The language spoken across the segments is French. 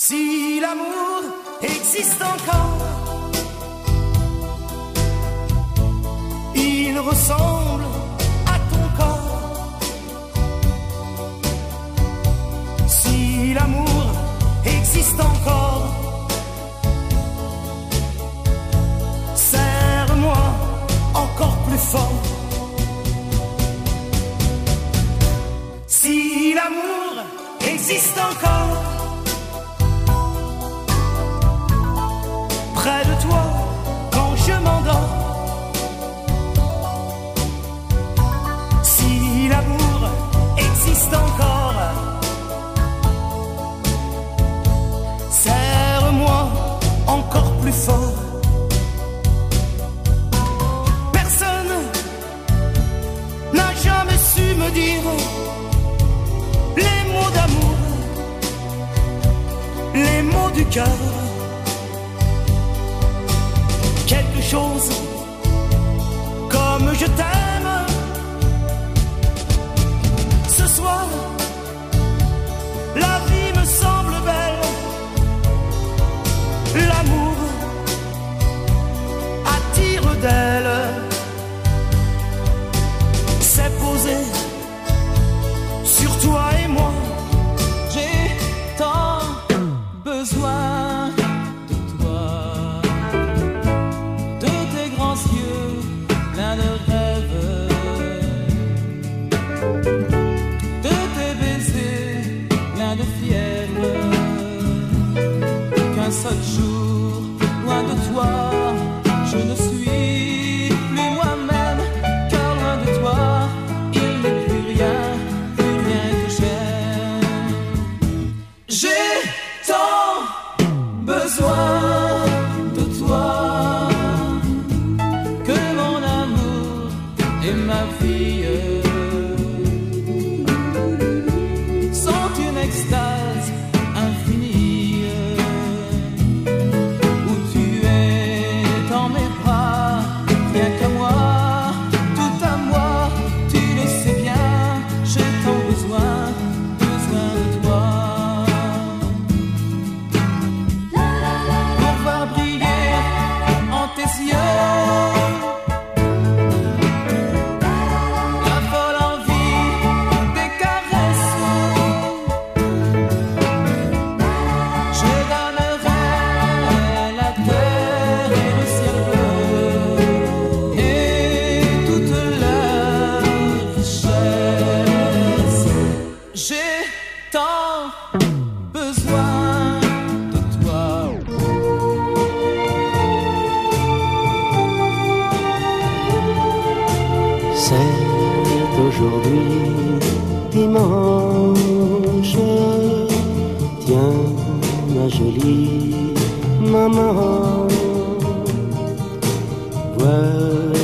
Si l'amour existe encore, il ressemble à ton corps. Si l'amour existe encore, serre-moi encore plus fort. Si l'amour existe encore, près de toi quand je m'endors. Si l'amour existe encore, serre-moi encore plus fort. Personne n'a jamais su me dire les mots d'amour, les mots du cœur comme je t'aime. Ce soir,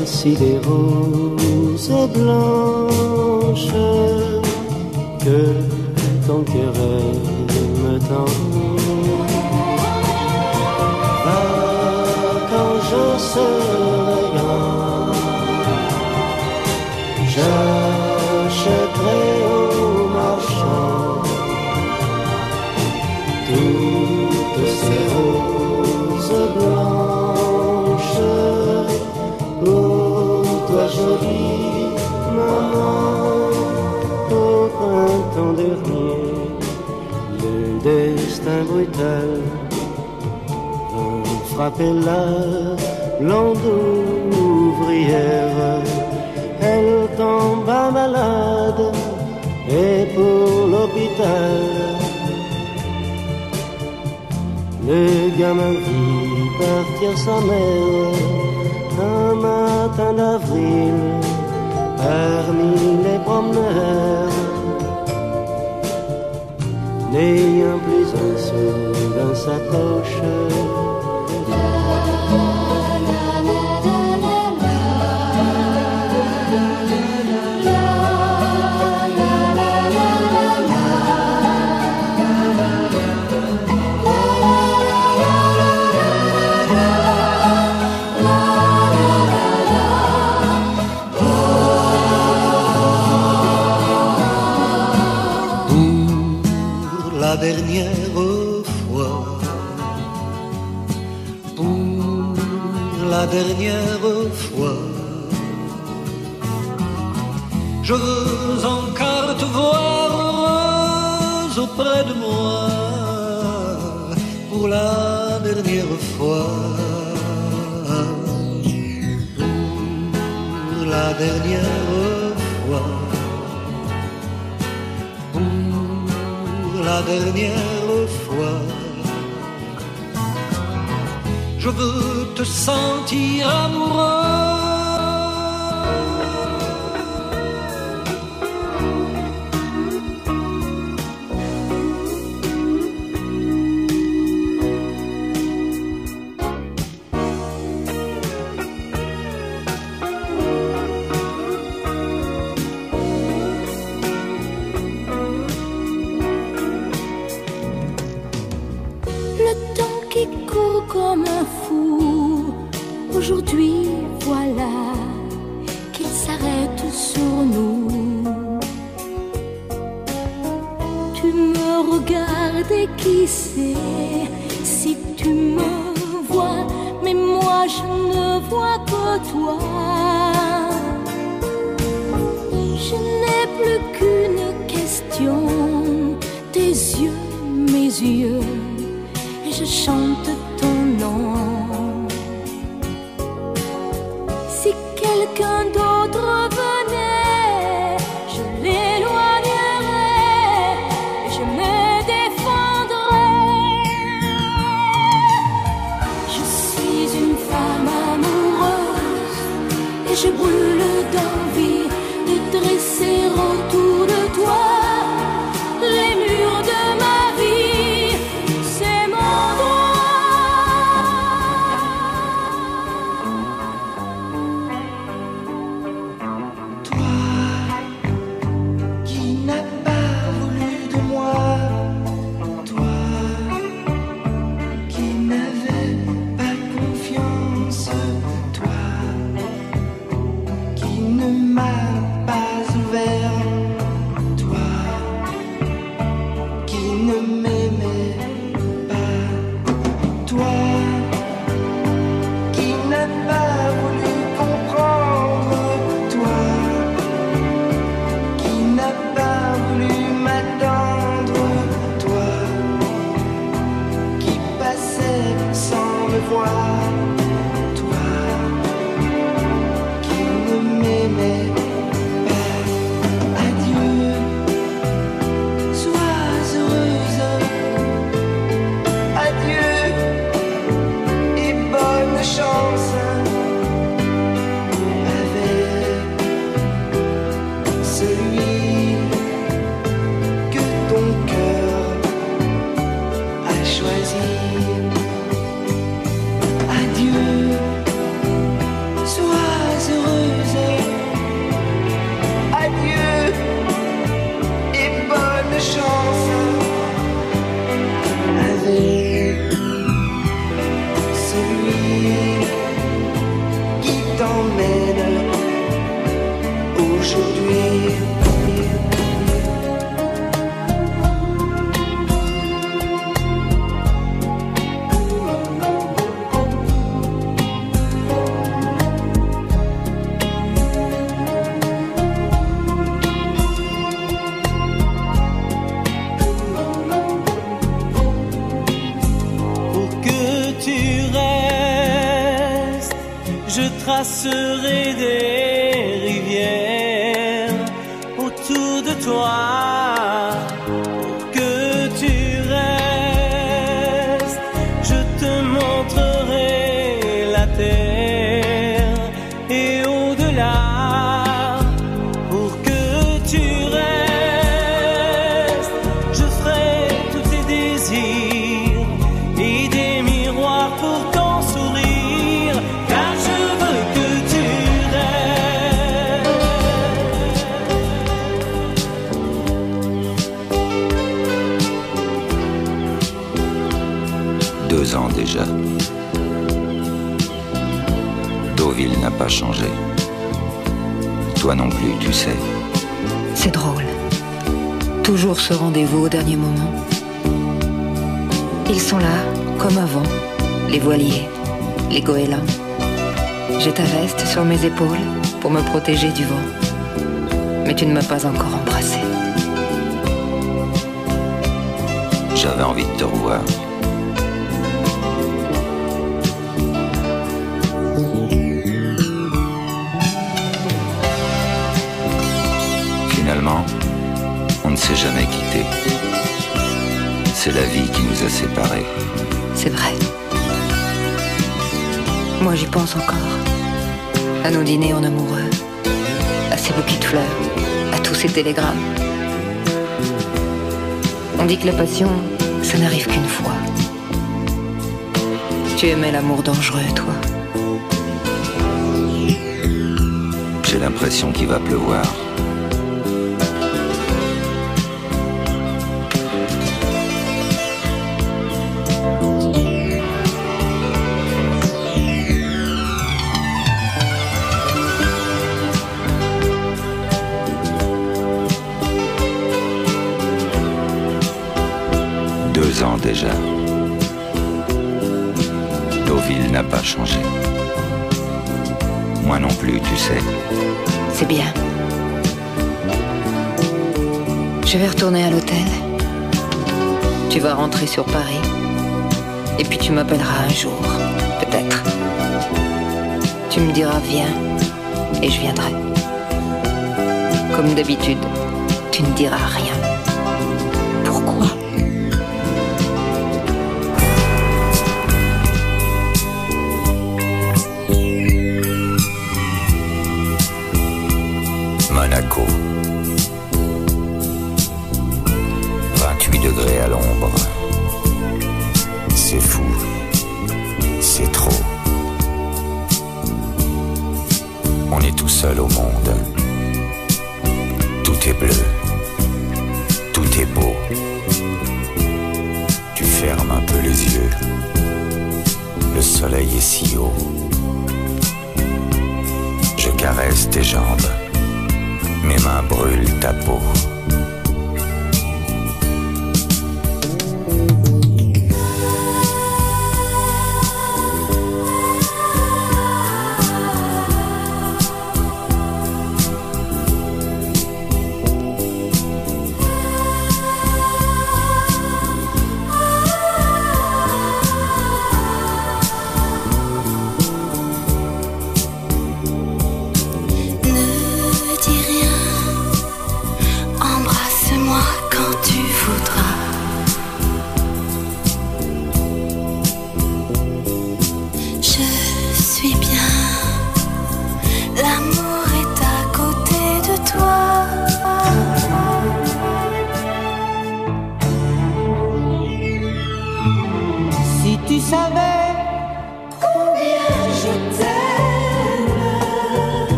voici des roses blanches que ton cœur aime tant. Va quand je serai grand. J'achèterai le destin brutal vint frapper la blonde ouvrière. Elle tomba malade et pour l'hôpital, le gamin vit partir sa mère un matin d'avril parmi les promeneurs. N'ayant plus un sou dans sa poche, la dernière fois. Je veux encore te voir heureuse auprès de moi pour la dernière fois. Pour la dernière fois. Pour la dernière fois. Je veux te sentir amoureux. C'est drôle. Toujours ce rendez-vous au dernier moment. Ils sont là, comme avant, les voiliers, les goélands. J'ai ta veste sur mes épaules pour me protéger du vent. Mais tu ne m'as pas encore embrassé. J'avais envie de te revoir. S'est jamais quitté. C'est la vie qui nous a séparés. C'est vrai. Moi, j'y pense encore. À nos dîners en amoureux, à ces bouquets de fleurs, à tous ces télégrammes. On dit que la passion, ça n'arrive qu'une fois. Tu aimais l'amour dangereux, toi. J'ai l'impression qu'il va pleuvoir. Déjà. Deauville n'a pas changé. Moi non plus, tu sais. C'est bien. Je vais retourner à l'hôtel. Tu vas rentrer sur Paris. Et puis tu m'appelleras un jour, peut-être. Tu me diras viens, et je viendrai. Comme d'habitude, tu ne diras rien.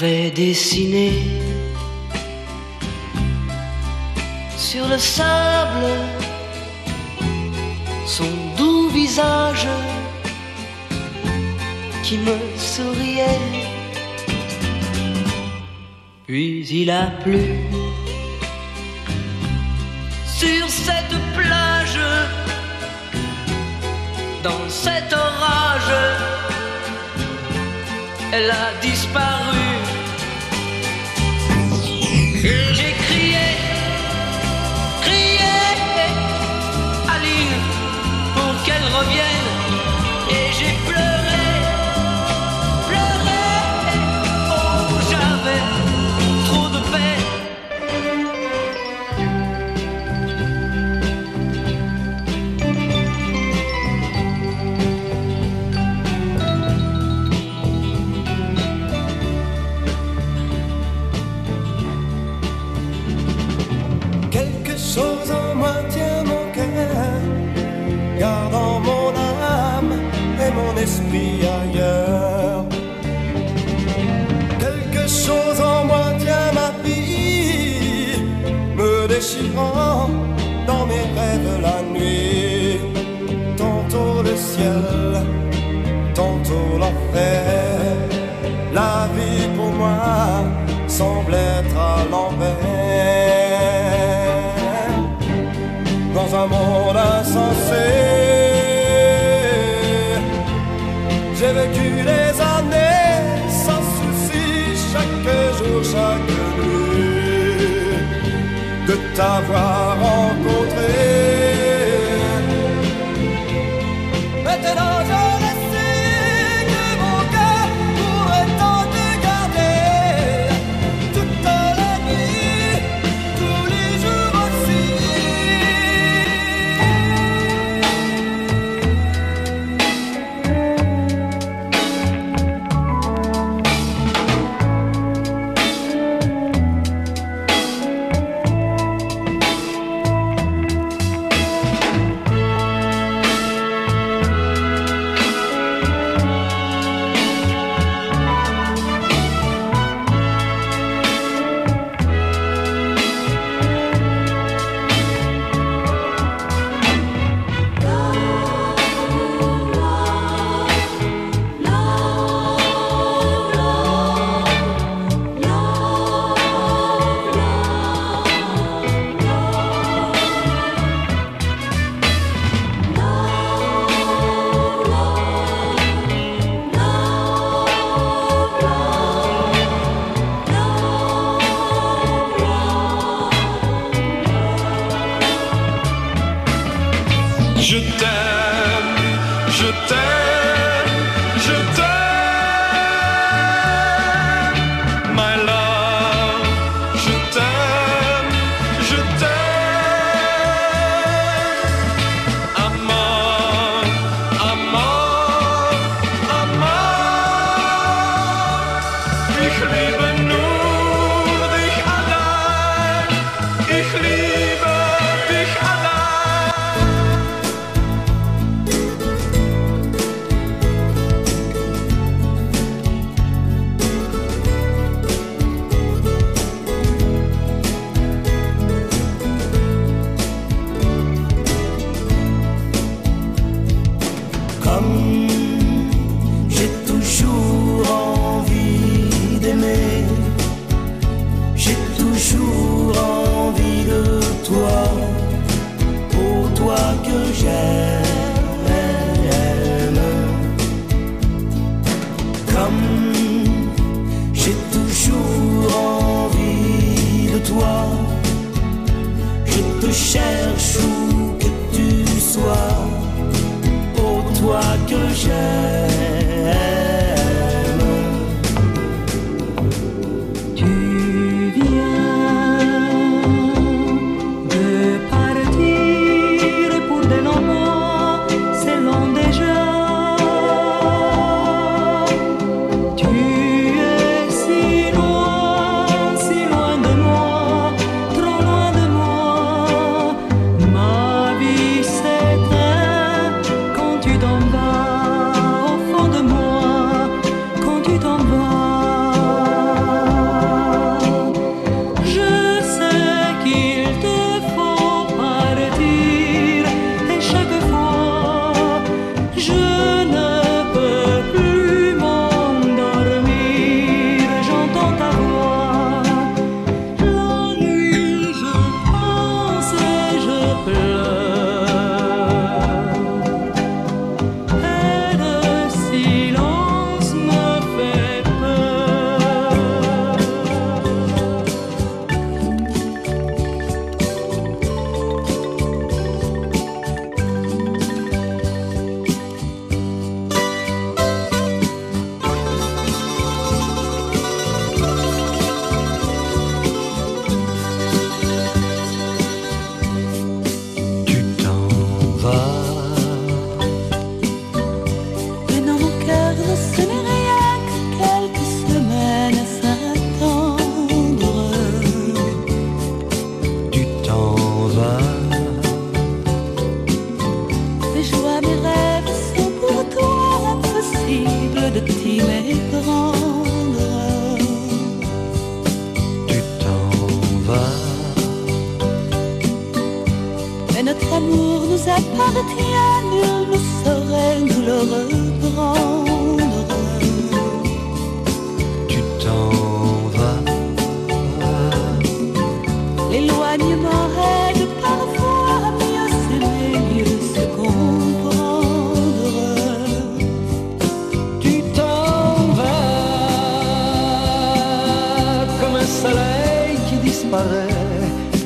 J'avais dessiné sur le sable son doux visage qui me souriait. Puis il a plu sur cette plage, dans cet orage, elle a disparu. semble être à l'envers. Dans un monde insensé, j'ai vécu des années sans souci, chaque jour, chaque nuit, de t'avoir. to share.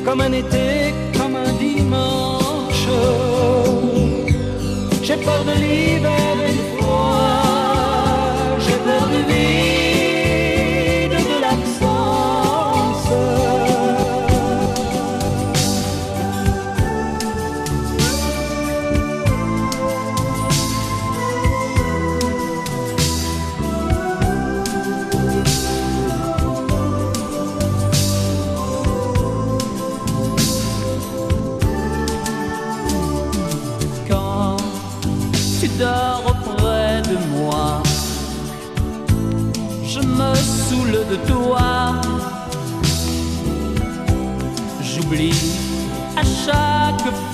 Comme un été, comme un dimanche. J'ai peur de l'hiver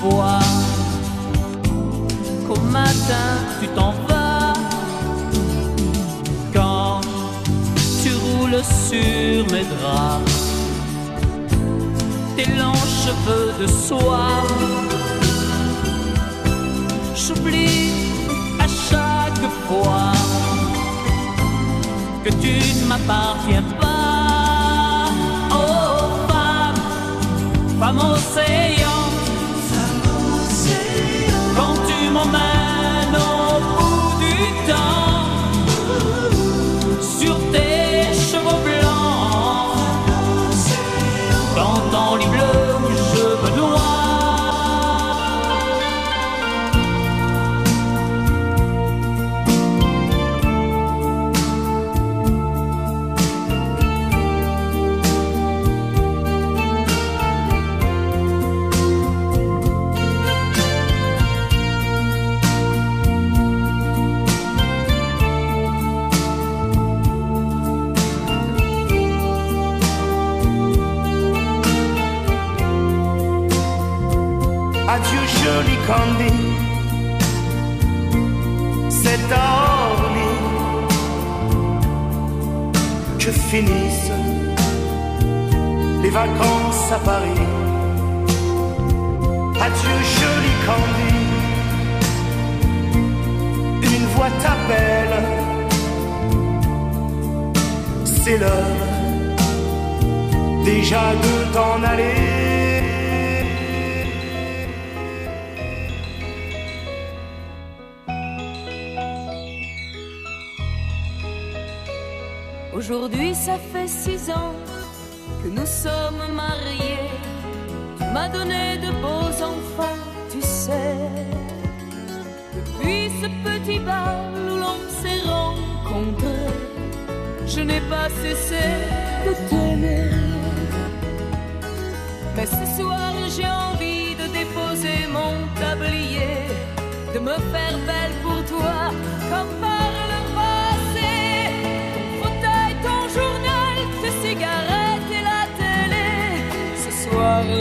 fois qu'au matin tu t'en vas. Quand tu roules sur mes draps, tes longs cheveux de soie. J'oublie à chaque fois que tu ne m'appartiens pas. Oh femme, femme océan, à Paris. Adieu joli Candy, une voix t'appelle, c'est l'heure déjà de t'en aller. Aujourd'hui, ça fait six ans que nous sommes mariés. Tu m'as donné de beaux enfants, tu sais. Depuis ce petit bal où l'on s'est rencontrés, je n'ai pas cessé de t'aimer. Mais ce soir, j'ai envie de déposer mon tablier, de me faire belle pour toi, comme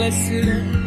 journal, tes